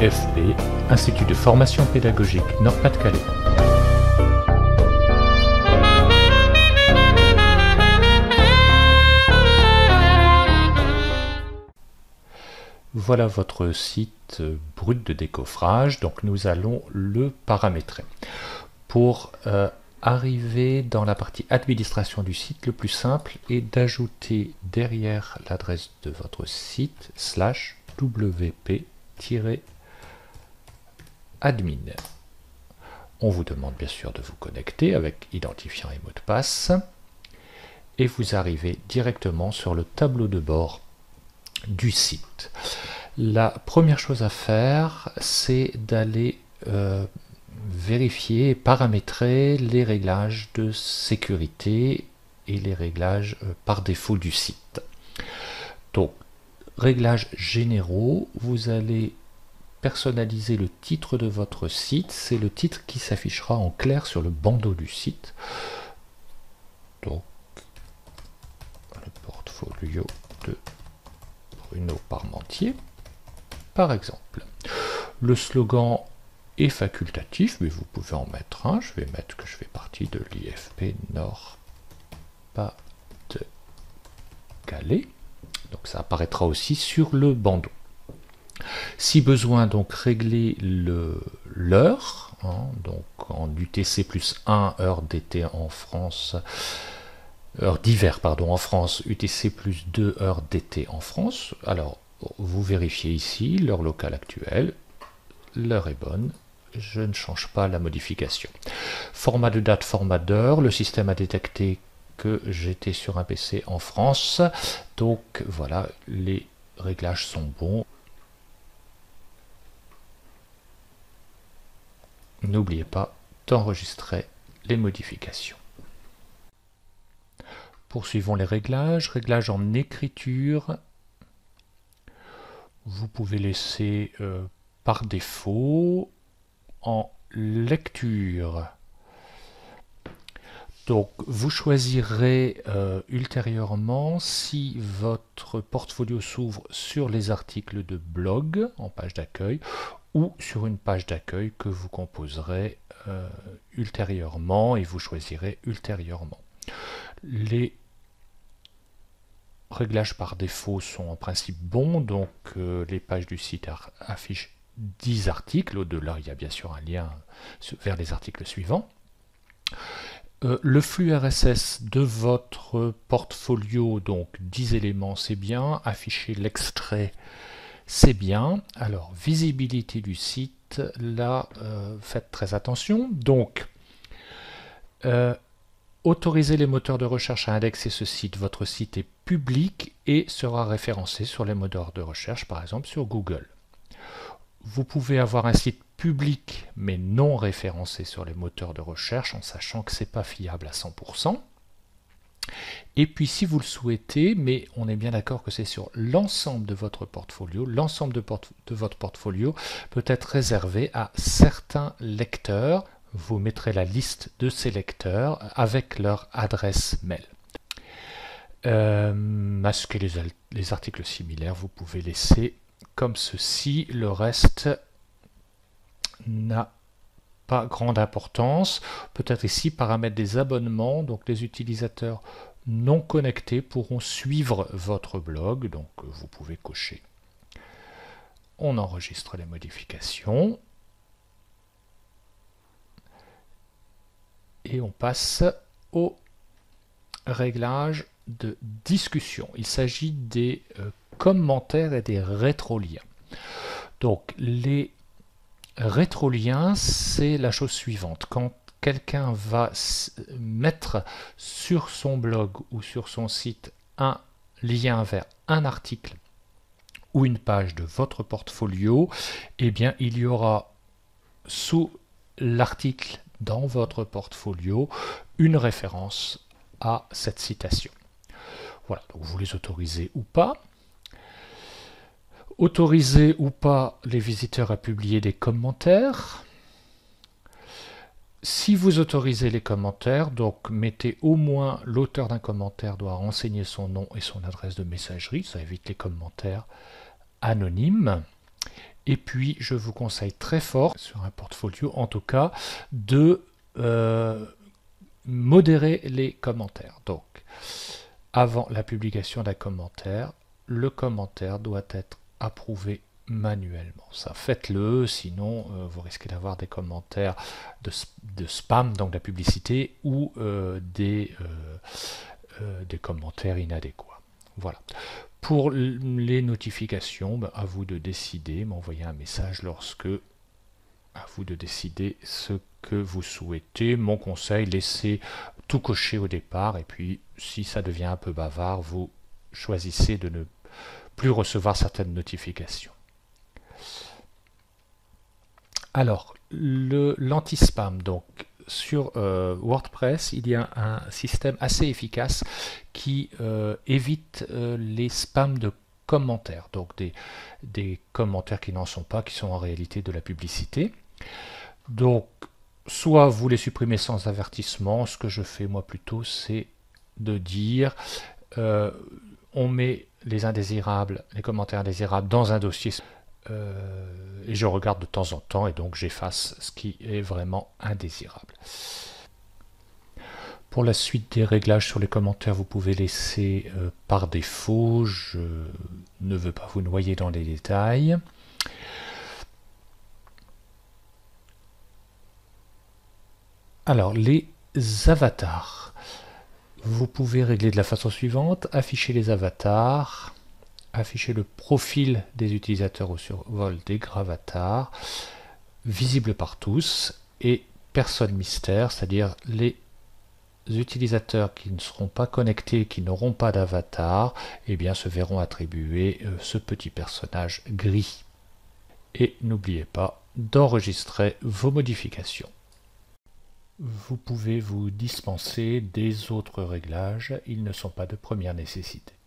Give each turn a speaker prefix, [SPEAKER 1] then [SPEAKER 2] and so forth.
[SPEAKER 1] IFP, Institut de formation pédagogique Nord-Pas-de-Calais. Voilà votre site brut de décoffrage, donc nous allons le paramétrer. Pour euh, arriver dans la partie administration du site, le plus simple est d'ajouter derrière l'adresse de votre site slash wp-admin. On vous demande bien sûr de vous connecter avec identifiant et mot de passe et vous arrivez directement sur le tableau de bord du site. La première chose à faire, c'est d'aller euh, vérifier et paramétrer les réglages de sécurité et les réglages euh, par défaut du site. Donc, réglages généraux, vous allez personnaliser le titre de votre site. C'est le titre qui s'affichera en clair sur le bandeau du site. Donc, le portfolio de Bruno Parmentier, par exemple. Le slogan est facultatif, mais vous pouvez en mettre un. Je vais mettre que je fais partie de l'IFP Nord pas de Calais. Donc ça apparaîtra aussi sur le bandeau. Si besoin, donc régler l'heure, hein, donc en UTC plus 1 heure d'été en France, heure d'hiver pardon en France, UTC plus 2 heures d'été en France. Alors vous vérifiez ici l'heure locale actuelle, l'heure est bonne, je ne change pas la modification. Format de date, format d'heure, le système a détecté que j'étais sur un PC en France, donc voilà, les réglages sont bons. N'oubliez pas d'enregistrer les modifications. Poursuivons les réglages. Réglages en écriture. Vous pouvez laisser euh, par défaut en lecture. Donc vous choisirez euh, ultérieurement si votre portfolio s'ouvre sur les articles de blog en page d'accueil ou sur une page d'accueil que vous composerez euh, ultérieurement et vous choisirez ultérieurement. Les réglages par défaut sont en principe bons, donc euh, les pages du site affichent 10 articles. Au-delà, il y a bien sûr un lien vers les articles suivants. Euh, le flux RSS de votre portfolio, donc 10 éléments, c'est bien. Afficher l'extrait, c'est bien. Alors, visibilité du site, là, euh, faites très attention. Donc, euh, autorisez les moteurs de recherche à indexer ce site. Votre site est public et sera référencé sur les moteurs de recherche, par exemple sur Google vous pouvez avoir un site public mais non référencé sur les moteurs de recherche en sachant que c'est pas fiable à 100%. Et puis si vous le souhaitez, mais on est bien d'accord que c'est sur l'ensemble de votre portfolio, l'ensemble de, votre portfolio peut être réservé à certains lecteurs. Vous mettrez la liste de ces lecteurs avec leur adresse mail. Euh, masquer les, les articles similaires, vous pouvez laisser comme ceci. Le reste n'a pas grande importance. Peut-être ici paramètres des abonnements. Donc les utilisateurs non connectés pourront suivre votre blog. Donc vous pouvez cocher. On enregistre les modifications. Et on passe au réglage de discussion. Il s'agit des euh, commentaires et des rétroliens. Donc les rétroliens, c'est la chose suivante. Quand quelqu'un va mettre sur son blog ou sur son site un lien vers un article ou une page de votre portfolio, eh bien il y aura sous l'article dans votre portfolio une référence à cette citation. Voilà, vous les autorisez ou pas. Autoriser ou pas les visiteurs à publier des commentaires. Si vous autorisez les commentaires, donc mettez au moins l'auteur d'un commentaire doit renseigner son nom et son adresse de messagerie, ça évite les commentaires anonymes. Et puis, je vous conseille très fort, sur un portfolio en tout cas, de euh, modérer les commentaires. Donc, avant la publication d'un commentaire, le commentaire doit être approuvé manuellement. Ça, faites-le, sinon euh, vous risquez d'avoir des commentaires de, spam, donc de la publicité, ou euh, des, euh, des commentaires inadéquats. Voilà. Pour les notifications, ben, à vous de décider, m'envoyer un message lorsque à vous de décider ce que vous souhaitez. Mon conseil, laissez tout cocher au départ et puis si ça devient un peu bavard, vous choisissez de ne plus recevoir certaines notifications. Alors, l'anti-spam, donc sur euh, WordPress, il y a un système assez efficace qui euh, évite euh, les spams de commentaires, donc des, des commentaires qui n'en sont pas, qui sont en réalité de la publicité. Donc, soit vous les supprimez sans avertissement, ce que je fais moi plutôt, c'est de dire on met les indésirables, les commentaires indésirables dans un dossier euh, et je regarde de temps en temps et donc j'efface ce qui est vraiment indésirable. Pour la suite des réglages sur les commentaires, vous pouvez laisser euh, par défaut. Je ne veux pas vous noyer dans les détails. Alors, les avatars. Vous pouvez régler de la façon suivante. Afficher les avatars afficher le profil des utilisateurs au survol des gravatars, visible par tous, et personne mystère, c'est-à-dire les utilisateurs qui ne seront pas connectés, qui n'auront pas d'avatar, eh bien se verront attribuer euh, ce petit personnage gris. Et n'oubliez pas d'enregistrer vos modifications. Vous pouvez vous dispenser des autres réglages, ils ne sont pas de première nécessité.